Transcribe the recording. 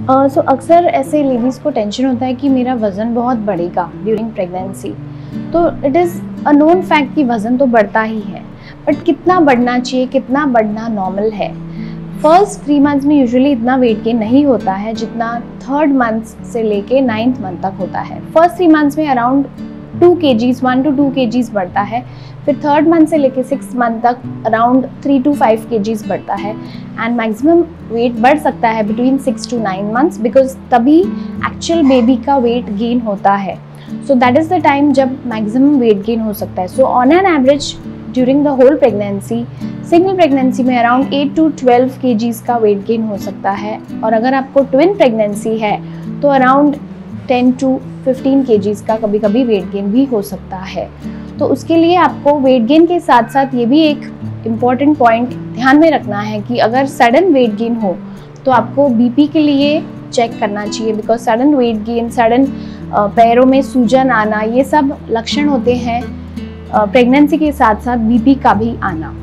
सो uh, अक्सर ऐसे ladies को टेंशन होता है कि मेरा वज़न बहुत बढ़ेगा ड्यूरिंग प्रेगनेंसी तो it is a known fact कि वज़न तो बढ़ता ही है बट कितना बढ़ना चाहिए कितना बढ़ना नॉर्मल है? फ़र्स्ट थ्री मंथ्स में यूजुअली इतना वेट गेन नहीं होता है जितना थर्ड मंथ से लेके नाइन्थ मंथ तक होता है. फ़र्स्ट थ्री मंथ्स में around two K Gs one to to के जीज बढ़ता है। फिर थर्ड मंथ से लेके सिक्स मंथ तक around three two five K Gs बढ़ता है। एंड मैक्सिमम वेट बढ़ सकता है between six to nine months because तभी एक्चुअल बेबी का वेट गेन होता है। So that is the time जब मैक्सिमम वेट गेन हो सकता है। So on an average during the whole pregnancy single pregnancy में अराउंड 8 टू 12 के का वेट गेन हो सकता है। और अगर आपको ट्विन प्रेगनेंसी है तो अराउंड 10 टू 15 के का कभी कभी वेट गेन भी हो सकता है। तो उसके लिए आपको वेट गेन के साथ साथ ये भी एक इंपॉर्टेंट पॉइंट ध्यान में रखना है कि अगर सडन वेट गेन हो तो आपको बीपी के लिए चेक करना चाहिए because sudden weight gain sudden पैरों में सूजन आना, ये सब लक्षण होते हैं प्रेगनेंसी के साथ साथ बीपी का भी आना।